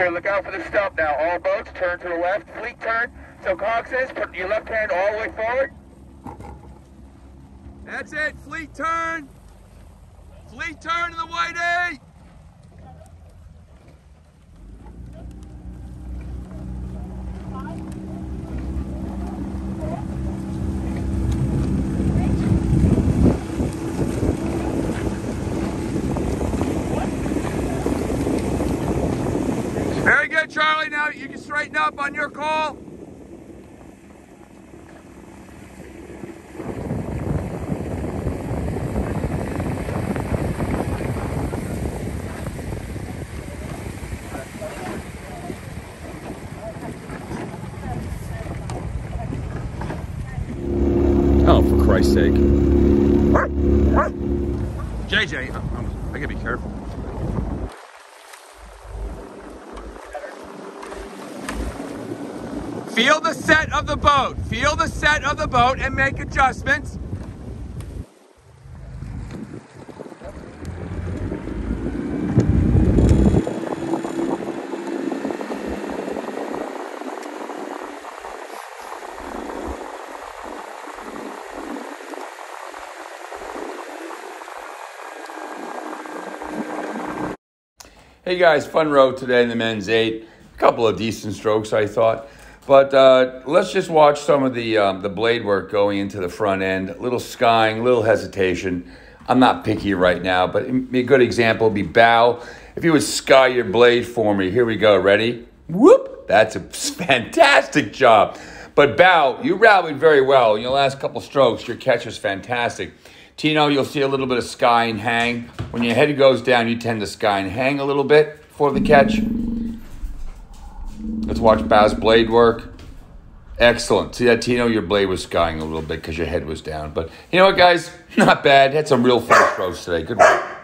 Okay, look out for the stump now. All boats turn to the left. Fleet turn. So coxswains, put your left hand all the way forward. That's it. Fleet turn. Fleet turn to the white eight. Very good, Charlie. Now you can straighten up on your call. Oh, for Christ's sake. JJ, I'm, I'm, I gotta be careful. Feel the set of the boat. Feel the set of the boat and make adjustments. Hey guys, fun row today in the men's eight. A couple of decent strokes, I thought. But uh, let's just watch some of the um, the blade work going into the front end. A little skying, a little hesitation. I'm not picky right now, but a good example would be bow. If you would sky your blade for me, here we go. Ready? Whoop! That's a fantastic job. But bow, you rallied very well. In your last couple strokes, your catch was fantastic. Tino, you'll see a little bit of sky and hang. When your head goes down, you tend to sky and hang a little bit for the catch. Let's watch Bow's blade work. Excellent. See that, Tino? Your blade was skying a little bit because your head was down. But you know what, guys? Not bad. Had some real fun strokes today. Good work.